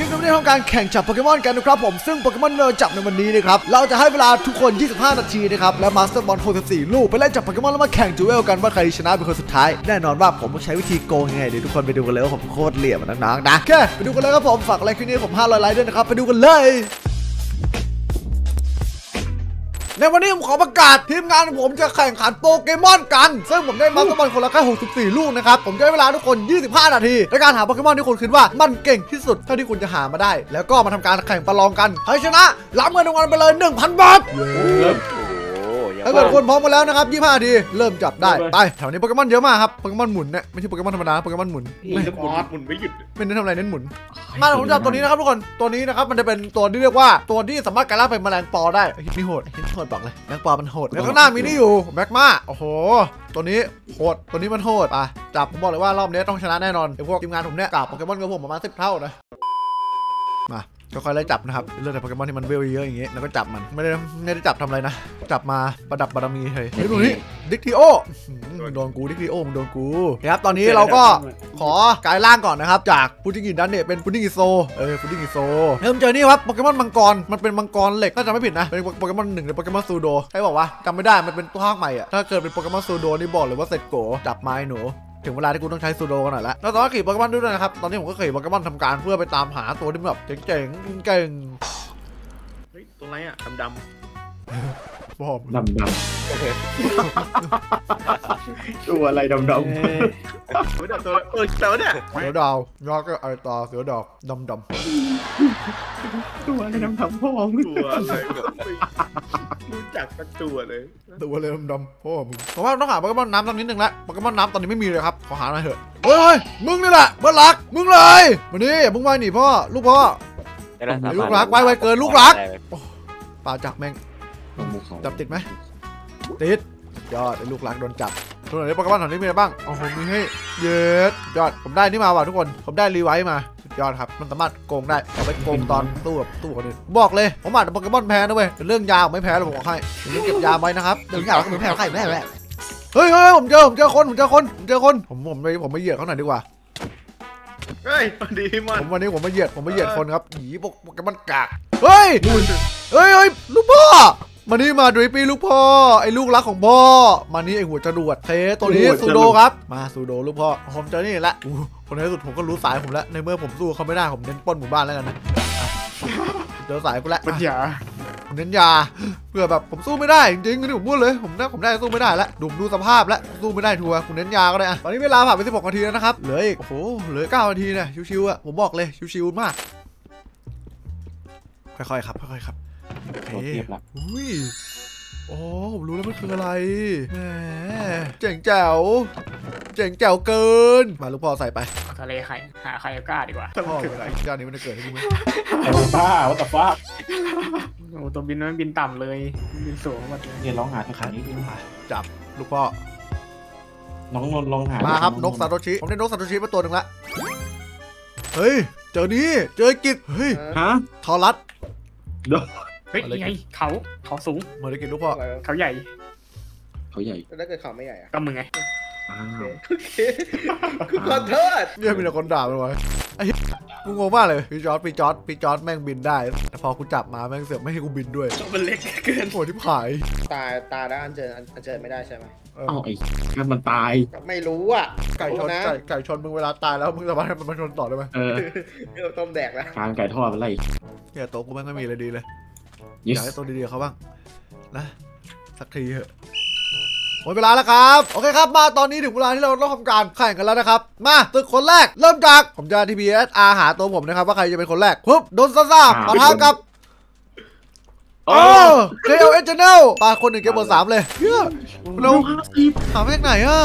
คลิปนี้ได้ทำการแข่งจับโปเกมอนกันนะครับผมซึ่งโปเกมอนที่เราจับในวันนี้นะครับเราจะให้เวลาทุกคน 25 นาทีนะครับและ Master Ball 64ลูกไปเล่นจับโปเกมอนแล้วมาแข่งจูเวลกันว่าใครชนะเป็นคนสุดท้ายแน่นอนว่าผมต้องใช้วิธีโกงยังไงเดี๋ยวทุกคนไปดูกันเลยว่าผมโคตรเหลี่ยมอะน้องๆนะแค่ไปดูกันเลยครับผมฝากไลค์คลิปนี้ผม500ไลค์ด้วยนะครับไปดูกันเลย ในวันนี้ผมขอประกาศทีมงานผมจะแข่งขันโปเกมอนกัน ซึ่งผมได้มาสมอนคนละแค่64 ลูกนะครับ ผมจะให้เวลาทุกคน 25 นาที ในการหาโปเกมอนที่คุณคิดว่ามันเก่งที่สุดเท่าที่คุณจะหามาได้ แล้วก็มาทำการแข่งประลองกันใครชนะรับเงินรางวัลไปเลย 1,000 บาท ถ้าเกิดคนพร้อมกันแล้วนะครับ25นาทีเริ่มจับได้ไปแถวนี้โปเกมอนเยอะมากครับโปเกมอนหมุนเนี่ยไม่ใช่โปเกมอนธรรมดาโปเกมอนหมุนนี่ก็หมุนหมุนไม่หยุดไม่เน้นทำอะไรเน้นหมุนมาผมจับตัวนี้นะครับทุกคนตัวนี้นะครับมันจะเป็นตัวที่เรียกว่าตัวที่สามารถกลายร่างเป็นแมลงปอได้ไอ้นี่โหดไอ้นี่โหดบอกเลยแมลงปอมันโหดแล้วข้างหน้ามีนี่อยู่แม็กมาโอ้โห ตัวนี้โหดตัวนี้มันโหดอะจับผมบอกเลยว่ารอบนี้ต้องชนะแน่นอนไอ้พวกทีมงานผมเนี่ยกราบโปเกมอนกับผมประมาณสิบเท่านะมา ค่อยๆไล่จับนะครับเลือกแต่โปเกมอนที่มันเวลเยอะอย่างเงี้ยแล้วก็จับมันไม่ได้ไม่ได้จับทำอะไรนะ จับมาประดับบารมีเฉยเฮ้ยดูนี่ Dugtrio มึงโดนกู Dugtrio มึงโดนกูนะครับตอนนี้เราก็ขอกลายร่างก่อนนะครับ จากพุดดิ้งอินดันเนี่ยเป็นพุดดิ้งอิโซเออพุดดิ้งอิโซเริ่มเจอนี่ครับโปเกมอนมังกรมันเป็นมังกรเหล็กถ้าจำไม่ผิดนะเป็นโปเกมอนหนึ่งในโปเกมอนซูโดใครบอกว่าจำไม่ได้มันเป็นตัวภาคใหม่อะถ้าเกิดเป็นโปเกมอนซูโดนี่บอกเลยว่าเสร็จกูจับไม้หนู ถึงเวลาที่กูต้องใช้ซูโดกันหน่อยละแล้วตอนนี้ขี่โปเกมอนด้วยนะครับ ตอนนี้ผมก็ขี่โปเกมอนทำการเพื่อไปตามหาตัวที่แบบเจ๋งๆเก่งเฮ้ย ตัวอะไรอะดำๆ บอกดำดำตัวอะไรดำดๆไม่ได้ตัวเออแต่ว่าเนี่ยเสือดาวยอดก็ไอตาเสือดาวดำดำำตัวอะไรดำดำพ่อมึงตัวอะไรแบบไม่รู้จักสักตัวเลยตัวเลยดำๆพ่อมึงผมว่าต้องหาโปเกมอนน้ำตอนนิดนึงละโปเกมอนน้ำตอนนี้ไม่มีเลยครับขอหาหน่อยเถอะเฮ้ยมึงนี่แหละเพื่อนรักมึงเลยมานี่มึงมาหนีพ่อลูกพ่อลูกรักไว้ไว้เกินลูกรักปลาจับแม่ง ลงภูเขาจับติดไหมติดสุดยอดไอ้ลูกรักโดนจับทุกคนนี้โปเกมอนแถวนี้มีอะไรบ้างโอ้โหมีให้เย็ดสุดยอดผมได้นี่มาว่ะทุกคน ผมได้รีไวท์มาสุดยอดครับ มันสามารถโกงได้เอาไปโกงตอนตู้กับตู้คนอื่นบอกเลยผมอาจจะโปเกมอนแพ้นะเว้ยแต่เรื่องยาผมไม่แพ้หรอกผมบอกให้เดี๋ยวเก็บยาไว้นะครับเดี๋ยวอยากว่าผมแพ้ใครไม่แพ้ไม่แพ้เฮ้ยเฮ้ยผมเจอผมเจอคนผมเจอคนผมเจอคนผมผมไปผมไปเหยียดเขาหน่อยดีกว่าเฮ้ยพอดีมันผมวันนี้ผมมาเหยียดผมมาเหยียดคนครับหยีโปเกมอนกากเฮ้ยเฮ้ยเฮ้ยลูกพ่อ มานี่มาดริปปี้ลูกพ่อไอ้ลูกรักของพ่อ มานี่ไอ้หัวจรวดเทตัวนี้ซูโดครับ มาซูโดลูกพ่อผมเจอนี่แหละอู้คนในที่สุดผมก็รู้สายผมแล้วในเมื่อผมสู้เขาไม่ได้ผมเน้นปล้นหมู่บ้านแล้วกันนะอะเจอสายกูแล้วปัญญาผมเน้นยาเพื่อแบบผมสู้ไม่ได้จริงๆนี่ผมพูดเลยผมได้ผมได้สู้ไม่ได้แล้วดูดูสภาพแล้วสู้ไม่ได้ทัวร์คุณเน้นยาก็ได้อะตอนนี้เวลาผ่านไป16นาทีแล้วนะครับเหลืออีกโอ้โหเหลือ9นาทีเนี่ยชิวๆอะผมบอกเลยชิวๆมาก ค่อยๆครับค่อยๆครับ โอเคโอเคละอุ้ยโอ้ผมรู้แล้วมันคืออะไรแหมเจ๋งแจ๋วเจ๋งแจ๋วเกิน มาลูกพ่อใส่ไปทะเลไข่หาไข่กล้าดีกว่าพ่อเป็นไรเจ้านี้มันจะเกิดให้กูไหมไอ้บ้าวัตฟ้าโอ้ตัวบินมันบินต่ำเลยบินสูงหมดเลยเนี่ยร้องหาทางนี้ดูจับลูกพ่อน้องนนท์ลองหามาครับนกซาโตชิผมได้นกซาโตชิมาตัวหนึ่งละเฮ้ยเจอนี่เจอกิจเฮ้ยฮะทอรัสเดี๋ยว เฮ้ยอะไรนี่ไงเขาเขาสูงเหมือนได้กินลูกพ่อเขาใหญ่ เขาใหญ่ถ้าเกิดเขาไม่ใหญ่อะก็มึงไงอ้าวคือขอโทษเนี่ยมีแต่คนด่ามันไว้ไอ้เหี้ยกูงงมากเลยพี่จอร์ดพี่จอร์ดพี่จอร์ดแม่งบินได้แต่พอกูจับมาแม่งเสือกไม่ให้กูบินด้วยมันเล็กเกินโหที่ผายตาตาแล้วอันเจออันเจอไม่ได้ใช่ไหมเออเอ้าไอ้นั่นมันตายก็ไม่รู้อะไก่ชนนะไก่ไก่ชนมึงเวลาตายแล้วมึงสามารถให้มันมาชนต่อได้ไหมเออเราต้มแดกแล้วฟางไก่ทอดมันไล่เนี่ยโต๊ะกูแม่งไม่มีอะไรดีเลยยิ อยากให้ตัวดีๆเขาบ้างนะสักทีเถอะหมดเวลาแล้วครับโอเคครับมาตอนนี้ถึงเวลาที่เราต้องทำการแข่งกันแล้วนะครับมาตึกคนแรกเริ่มจากผมจะ TPS อาหาตัวผมนะครับว่าใครจะเป็นคนแรกปุ๊บโดนซ่าซ่าปะทะกับ โอ้โอ้เคลเอเจเนลปาคนหนึ่งเก็บหมดสามเลยเฮ้ยเราห้าสิบหามาจากไหนอะ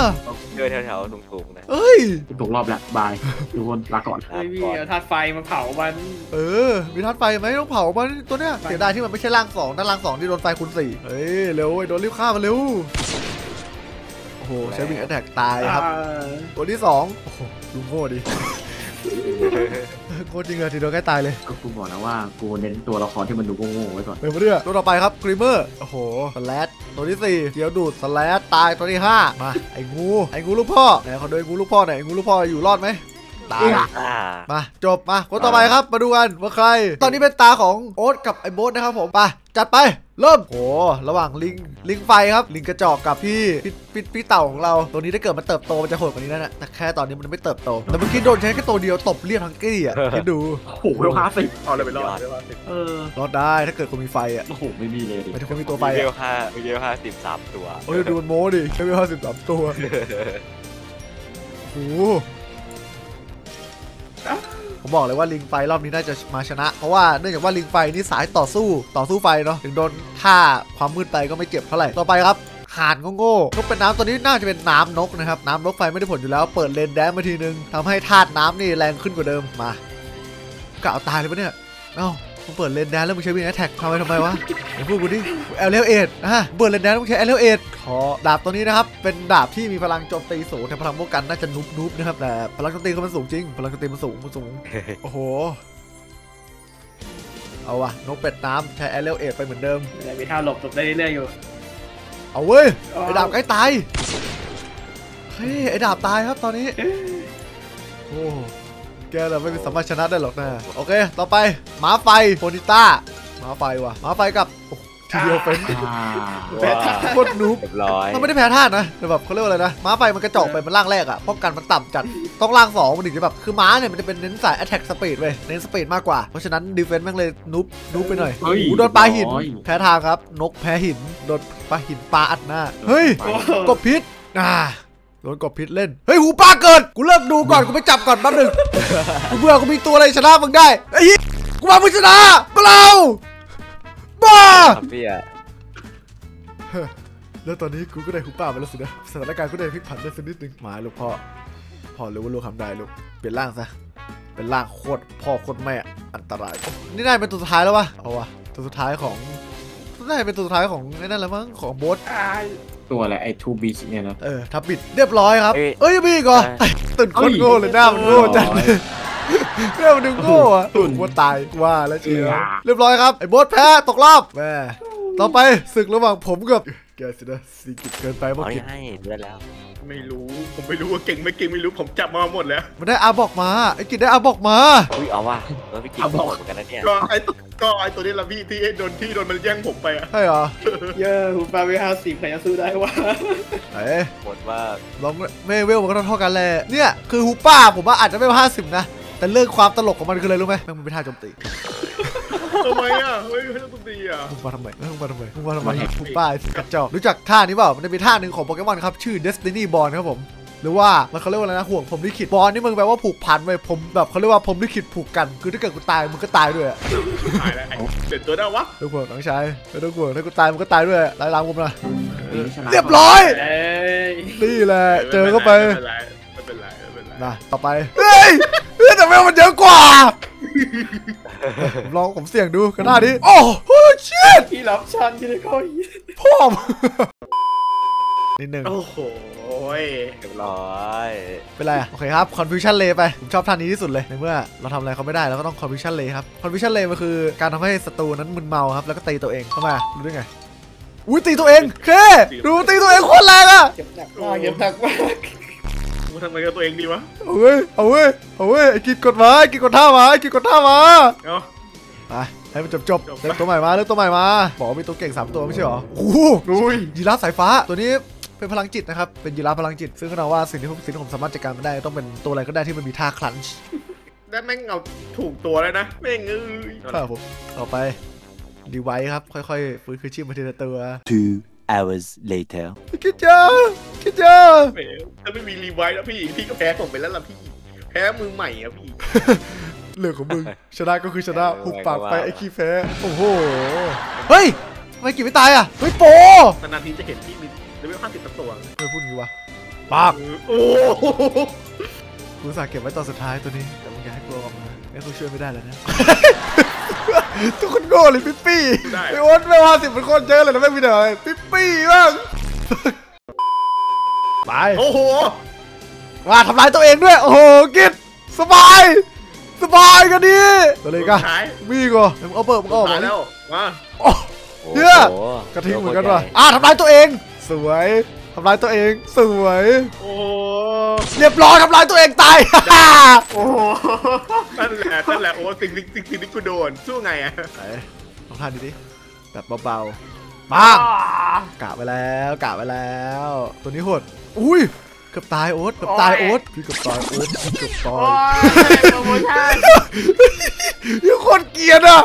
เจอแถวๆสูงๆนะเอ้ยตกรอบแล้วบายทุกคนลาก่อนเฮ้ยพี่เอาธาตุไฟมาเผามัน เออ มีทัดไฟไหมต้องเผามันตัวเนี้ยเสียดายที่มันไม่ใช่ร่างสองถ้าร่างสองที่โดนไฟคูณสี่เฮ้ยเร็วไอ้โดนรีบฆ่ามันเร็วโอ้โหใช้ Wing Attack ตายครับอ่าตัวที่สองโอ้โหดูโง่ดิ โง่จริงเลยทีเดียวใกล้ตายเลยก็กูบอกแล้วว่ากูเน้นตัวละครที่มันดูโง่ๆไว้ก่อนไปมาเรื่อยตัวต่อไปครับครีมเมอร์โอ้โห Slash ตัวที่สี่เกียวดูด Slash ตายตัวที่ห้ามาไอ้งูไอ้งูลูกพ่อไหนขอดูไอ้งูลูกพ่อหน่อยไอ้งูลูกพ่ออยู่รอดไหม ตายอ่ามาจบมาคนต่อไปครับมาดูกันว่าใคร ตอนนี้เป็นตาของโอ๊ตกับไอ้โบ๊ทนะครับผมไปจัดไปเริ่มโอ้ระหว่างลิงลิงไฟครับลิงกระจอกกับพี่พี่พี่พี่เต่าของเราตัวนี้ถ้าเกิดมันเติบโตมันจะโหดกว่านี้นั่นแหละแต่แค่ตอนนี้มันไม่เติบโตแต่เมื่อกี้โดนใช้แค่ตัวเดียวตบเรียบทั้งกี้อะคิดดูโอ้โหเวลห้าสิบเอาเลยไปรอดเลยว่าสิเออรอดได้ถ้าเกิดคุณมีไฟอะโอ้โหไม่มีเลยดิหมายถึงคุณมีตัวไฟเวอะลห้าเวลห้าสิบสามตัวโอ้ยดูมันโม้ดิแค่ไม่ห้าสิบสามตัวโอ้โห ผมบอกเลยว่าลิงไฟรอบนี้น่าจะมาชนะ เพราะว่าเนื่องจากว่าลิงไฟนี่สายต่อสู้ต่อสู้ไฟเนาะถึงโดนท่าความมืดไปก็ไม่เจ็บเท่าไหร่ต่อไปครับห่านโง่ๆนกเป็นน้ำตัวนี้น่าจะเป็นน้ำนกนะครับ น้ำนกไฟไม่ได้ผลอยู่แล้ว เปิด Rain Dance มาทีนึงทำให้ธาตุน้ำนี่แรงขึ้นกว่าเดิม มากะเอาตายเลยปะเนี่ย เอ้า มึงเปิด Rain Dance แล้วมึงใช้ Wing Attack ทำไมทำไมวะเดี๋ยวพูดกูดิ Aerial Ace อะเปิด Rain Dance มึงใช้ Aerial Ace ขอดาบตัวนี้นะครับ เป็นดาบที่มีพลังโจมตีสูงแต่พลังป้องกันน่าจะ noob noob นะครับแต่พลังโจมตีเขามันสูงจริง พลังโจมตีมันสูงมันสูงโอ้โหเอาวะนกเป็ดน้ำใช้ Aerial Ace ไปเหมือนเดิมแต่มีท่าหลบหลบได้เรื่อยๆอยู่ เอาเว้ยไอ้ดาบใกล้ตายเฮ้ยไอ้ดาบตายครับตอนนี้โอ้ แกเราไม่สามารถชนะได้หรอกนะโอเค ต่อไปม้าไฟโพนิต้าม้าไฟว่ะม้าไฟกับโอ้ทีเดียวเป็นอ่าว้าโคตร noob เรียบร้อยมันไม่ได้แพ้ธาตุนะแต่แบบเขาเรียกว่าอะไรนะ ม้าไฟมันกระจอกไปมันร่างแรกอะป้องกันมันต่ำจัด ต้องล่างสองมันถึงจะแบบ คือม้าเนี่ยมันจะเป็นเน้นสาย attack speed เว้ย เน้น speed มากกว่า เพราะฉะนั้น defense แม่งเลยนูบนูบไปหน่อยเฮ้ยโอ้โหโดนปลาหินร้อยแพ้ทางครับ นกแพ้หิน โดนปลาหินปลาอัดหน้า เฮ้ย กบพิษอ่า โดนกบพิษเล่น เฮ้ยหูปลาเกิด กูเลิกดูก่อน กูไปจับก่อนแป๊บหนึงกูเบื่อกูมีตัวอะไรชนะมึงได้ไอ้เหี้ยกูมามึงชนะเปล่าบ้าครับพี่อะแล้วตอนนี้กูก็ได้หูป่าไปแล้วสินะสถานการณ์ก็ได้พลิกผันได้สักนิดนึงหมาลูกพ่อพ่อรู้ว่าลูกทำได้ลูกเปลี่ยนร่างซะเป็นร่างโคตรพ่อโคตรแม่อันตราย นี่ได้เป็นตัวสุดท้ายแล้ววะเอาวะตัวสุดท้ายของน่าจะเป็นตัวสุดท้ายของไอ้นั่นแหละมั้งของโบส ตัวอะไรไอ้ทูบีชเนี่ยนะ เออทับบิดเรียบร้อยครับเอ้ยมีอีกเหรอตื่นโคตรโง่เลยหน้ามันโง่จัดเลยหน้ามันดูโง่อะตุ่นว่าตายว่าแล้วเชียวเรียบร้อยครับไอ้โบสแพ้ตกรอบแม่ต่อไปศึกระหว่างผมกับแกสินะสีกิจเกินไปเอาเมื่อกี้ให้เดือนแล้ว ไม่รู้ผมไม่รู้ว่าเก่งไม่เก่งไม่รู้ผมจับมาหมดแล้ว มันได้อาบอกมาไอ้กิจได้อาบอกมาอุ้ยเอาว่ะแล้วพี่กิ๊กบอกเหมือนกันนะเนี่ยก็ไอ้ ก็ไอ้ตัวนี้ละพี่ที่ไอ้โดนที่โดนมันแย่งผมไปอะใช่เหรอ เยอะหูปลาเวห้าสิบใครจะสู้ได้วะเอ้ยหมดว่าลองไม่เวลมันก็เท่ากันแหละเนี่ยคือฮูป้าผมว่าอาจจะไม่ห้าสิบนะ แต่เรื่องความตลกของมันคืออะไรรู้ไหมแม่งมันเป็นท่าโจมตีทำไมอะเฮ้ยไม่ต้องตีอะมึงมาทำไมมึงมาทำไมมึงมาทำไมฮูป้าไอ้กระจอกรู้จักท่านี้เปล่ามันจะมีท่าหนึ่งของโปเกมอนครับชื่อ Destiny Bond ครับผม หรือว่ามันเขาเรียกว่าอะไรนะห่วงผมลิขิตบอลนี่มึงแปลว่าผูกพันไว้ผมแบบเขาเรียกว่าผมลิขิตผูกกัน คือถ้าเกิดกูตายมึงก็ตายด้วยอะตายแล้วไอ้เด็ดตัวได้วะลูกห่วงน้องชายไม่ต้องห่วงถ้ากูตายมึงก็ตายด้วยลายล้างผมนะปีนี้ชนะเรียบร้อยเอ้ยนี่แหละเจอเข้าไปไม่เป็นไรไม่เป็นไรไม่เป็นไรนะต่อไปเฮ้ยเฮ้ยแต่แมวมันเยอะกว่าผมลองผมเสี่ยงดูกันหน้านี้โอ้โหชิตที่รับชันที่ได้ก็อีพ่อมนิดหนึ่งโอ้โห ยเรียบร้อยเป็นไรอะโอเคครับ confusion lay ไปผมชอบท่านี้ที่สุดเลยในเมื่อเราทำอะไรเขาไม่ได้เราก็ต้อง confusion lay ครับ confusion lay มันคือการทำให้ศัตรูนั้นมึนเมาครับแล้วก็ตีตัวเองทำไมอะรู้ได้ไงอุ้ยตีตัวเองเคดูตีตัวเองโคตรแรงอะเจ็บหนักมากเจ็บหนักมากกูทำไงกับตัวเองดีวะเอาเว้ยเอาเว้ยเอาเว้ยไอ้กิดกดมาไอ้กิดกดท่ามาไอ้กิดกดท่ามาเนาะไปให้มันจบจบจบเลือกตัวใหม่มาเลือกตัวใหม่มาบอกว่ามีตัวเก่ง 3 ตัวไม่ใช่หรอโอ้โหดูยีราฟสายฟ้าตัวนี้ เป็นพลังจิตนะครับ เป็นยีราฟพลังจิต ซึ่งก็นาว่าสิ่งที่ผมสิ่งที่ผมสามารถจัดการมันได้ ต้องเป็นตัวอะไรก็ได้ที่มันมีท่าคลันช์ได้แม่งเอาถูกตัวแล้วนะแม่งเอ้ยครับผมต่อไปดีไว้ครับ ค่อยๆฟื้นคืนชีพมาทีละตัว two hours later คิดเจอคิดเจอแหมถ้าไม่มีรีไวท์แล้วพี่พี่ก็แพ้ผมไปแล้วล่ะพี่ แพ้มือใหม่อะพี่เรื่องของมึงชนะก็คือชนะหุบปากไปไอ้ขี้แพ้โอ้โหเฮ้ยทำไมกินไม่ตายอะเฮ้ยโปนานๆทีจะเห็นพี่มี เลเวลห้าสิบตัวทำไมพูดอย่างนี้วะปากโอ้โหกูอุตสาห์เก็บไว้ตอนสุดท้ายตัวนี้ แต่มึงอยากให้กูเอาออกมาไอ้กูช่วยไม่ได้แล้วนะ ทุกคนโง่เลยปิ๊ปปี้ได้ไอ้โอ๊ตไม่ว่าสิเป็นคนเจอเลยนะไม่มีแต่อะไรปิ๊ปปี้บ้างไปโอ้โหว่าทำร้ายตัวเองด้วย โอ้โหกิดสบาย สบายกันดีตัวเล็กอะสุดท้ายมีอีก็มึงเอาเปิดมึงเอาออกตายมาแล้วมาโอ้โอ้เหี้ยโหกระทิงเหมือนกันว่ะอะทำร้ายตัวเองส วยทำร้ายตัวเองสวยโอ้เรียบร้อยทำลายตัวเองตายโอ้โหนั่นแหละนั่นแหละโอ้สิ่งสิ่งสิ่งสิ่งที่กูโดนสู้ไงอะไหนลองทานดูดิแบบเบาๆปังกะไปแล้วกะไปแล้ว ตัวนี้โหดอุ้ยเกือบตายโอ๊ตเกือบตายโอ๊ตพี่เกือบตายโอ๊ตพี่เกือบตาโอ้ยยโปรโมชั่น ยังโคตรเกรียดอะ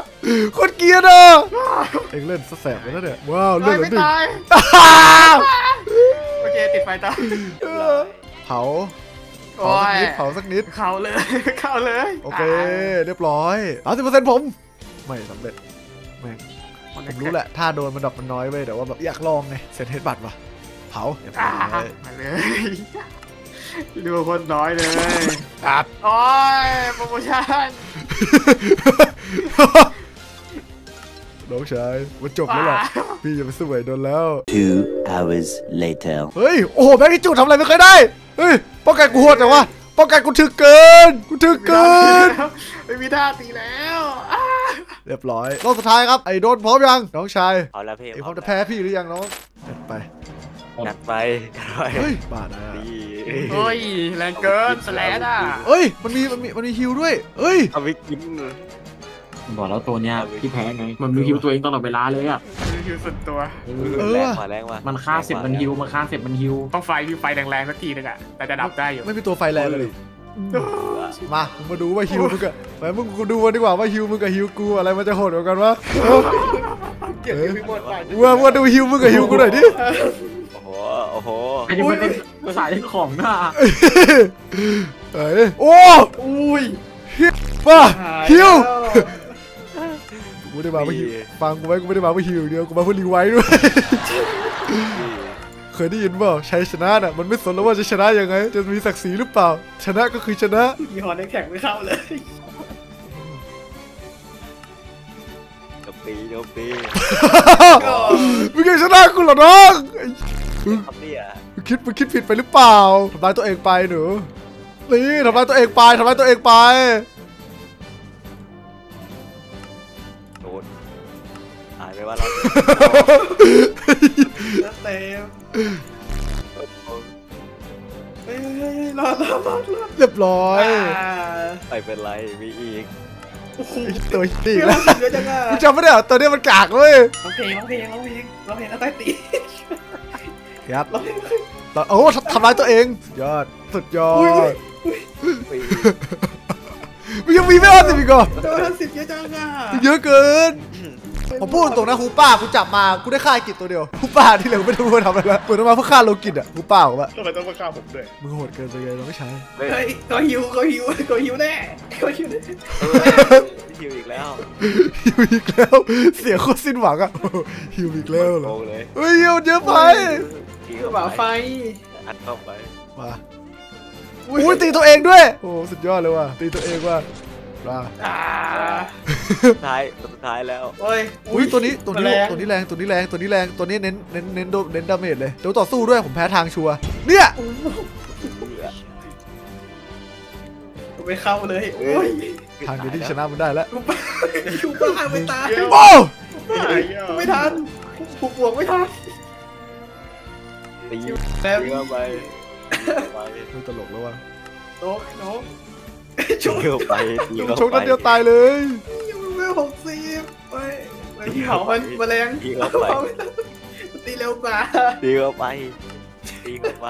โคตรเกรียดอะเอ็งเล่นซะแสบเลยนะเนี่ยว้าวเล่ไม่นเหรอไม่ดิตายโอเคติดไฟต่อเผาโอ้เผาสักยนิดเผาสักนิดเข้าเลยเข้าเลยโอเคเรียบร้อยเอาสิเปอร์เซ็นต์ผมไม่สำเร็จแม่งผมรู้แหละถ้าโดนมันดอกมันน้อยเว้ยแต่ว่าแบบอยากลองไงเซนเฮดบัตรวะเผาเรียบร้อ่าอยมาเลย ดูคนน้อยเลยครับโอ้ยโปรโมชั่นน้องชายมันจบแล้วล่ะพี่อย่าไปสู้ไอ้โดนแล้ว Two hours later. เฮ้ย โอ้โหแบงค์ที่จูดทำอะไรไม่เคยได้ เฮ้ย ป้องกันกูโหดแต่ว่าป้องกันกูถึกเกิน กูถึกเกิน ไม่มีท่าตีแล้วอ้าเรียบร้อยรอบสุดท้ายครับ ไอ้โดนพร้อมยัง น้องชาย เอาแล้วพี่ไอ้พร้อมจะแพ้พี่หรือยังน้องจัดไป จัดไปจัดไปเฮ้ยบ้านะดีเฮ้ยแรงเกินสแลดอะเอ้ยมันมีมันมีมันมีฮิวด้วยเอ้ยเอาไปกินบอกแล้วตัวเนี้ยพี่แพ้ไง มันมีฮิวตัวเองตลอดเวลาเลยอะนี่คือสุดตัวเออแรงมาแรงมามัมันฆ่าเสร็จมันฮิวมันฆ่าเสร็จมันฮิวต้องไฟมีไฟแรงๆสักทีนึงอะแต่จะดับได้อยู่ไม่มีตัวไฟแรงเลยมามึงมาดูว่าฮิวมึงกับไปมึงกูดูกันดีกว่าว่าฮิวมึงกับฮิวกูอะไรมันจะโหดกว่ากันวะเกี่ยวกับพี่หมดไปว่าว่าดูฮิวมึงกับฮิวกูหน่อยดิโอ้โหโอ้โหอันนี้มันเป็นภาษาเล่นของหน้าเอ้ยโอ้อุ้ยมาฮิวกูไม่ได้มาเพื่อฮิวฟังกูไว้กูไม่ได้มาเพื่อฮิวเดียวกูมาเพื่อรีไวท์ด้วยเคยได้ยินเปล่าชัยชนะน่ะมันไม่สนแล้วว่าจะชนะยังไง จะมีศักดิ์ศรีหรือเปล่า ชนะก็คือชนะมีฮอนแท็กไม่เข้าเลยจบปีจบปีมึงยังชนะกูเหรอน้อง ไอ้ทำเนี่ยมึงคิดมึงคิดผิดไปหรือเปล่าทำลายตัวเองไปหนูนี่ทำลายตัวเองไปทำลายตัวเองไปโดนหายไปว่าเราเต็มเฮ้ยเฮ้ยรอดรอดรอดรอดเรียบร้อยไม่เป็นไรมีอีกโอ้โหไอ้ตัวตีเยแล้วอะจังอะกูจำไม่ได้เหรอตัวเนี้ยมันกากเว้ยร้องเพลงร้องเพลงร้องเพลงร้องเพลงแล้วใต้ตี ครับร้องเพลงตอนโอ้ทำทำร้ายตัวเองสุดยอดสุดยออุ้ยดปีมึงยังมีไม่เอาสิพี่กอโดนสิบเยอะจังอะเยอะเกินผมพูดตรงนะฮูป้ากูจับมากูได้ฆ่าไอ้กิจตัวเดียวฮูป้าที่เหลือไม่รู้ว่าทำอะไรแล้วเปิดออกมาเพื่อฆ่าโลกิจอะฮูป้าผมอะทำไมต้องมาฆ่าผมด้วยมึงโหดเกินไปเลยเราไม่ใช้เฮ้ยเฮ้ยก็หิวก็หิวก็หิวแน่ก็หิวแน่ฮิวอีกแล้วฮิวอีกแล้ว เสียงโคตรสิ้นหวังอะฮิวอีกแล้วเหรโกองเลยเฮ้ยฮิวเยอะไป ฮิวกระบะไฟอัดเข้าไปมาอุ้ยตีตัวเองด้วย โอ้สุดยอดเลยว่ะตีตัวเองว่ะมาสุดท้ายสุดท้ายแล้วโอ้ยอุ้ยตัวนี้ตัวนี้ตัวนี้แรงตัวนี้แรงตัวนี้แรงตัวนี้เน้นเน้นเน้นโดเน้นดาเมจเลยเดี๋ยวต่อสู้ด้วยผมแพ้ทางชัวเนี่ยไม่เข้าเลยโอ้ยทางเดียวที่ชนะมันได้แล้วกูบ้ากูบ้าไม่ตายโอ้ไม่ทันผูกบวกไม่ทัน ตีแป๊บตีเข้าไปตีเข้าไปไม่ตลกแล้วว่ะโนกโนกตีเข้าไปตีเข้าชกไปนัดเดียวตายเลยยังไม่หกสิบเฮ้ยที่เผามันแมลงตีเข้าไปตีเร็วกว่าตีเข้าไปตีเข้าไป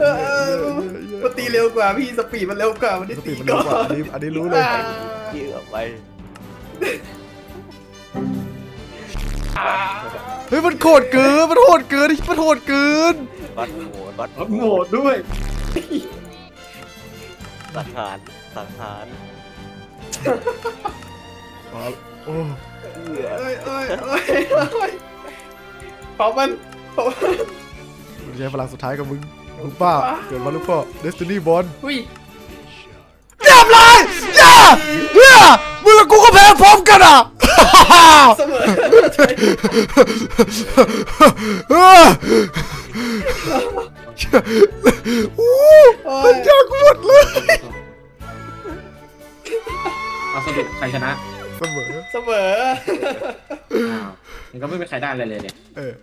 เออมันตีเร็วกว่าพี่สปีดมันเร็วกว่ามันได้สปีตีดมันก่เร็อวกว่าอันนนี้อันนี้รู้เลยตีเข้าไป เฮ้ยมันโหดเกินมันโหดเกินมันโหดเกินบัดโหดบัดโหมดด้วยสังหารสังหารอ๋อโอ้เอ้ยเอ้ยเอ้ยเอ้ยเผามันเผามันมันใช้พลังสุดท้ายกับมึงลูกป้าเกิดมาลูกพ่อเดสตินีบอลอุ้ยเรียบร้อยย่าย่ามึงกับกูก็แพ้พร้อมกันอะ เสมอเออโอ้มันยากหมดเลยเอาสรุปใครชนะ เสมอ เสมออ้าวมันก็ไม่มีใครได้อะไรเลยเนี่ย เออ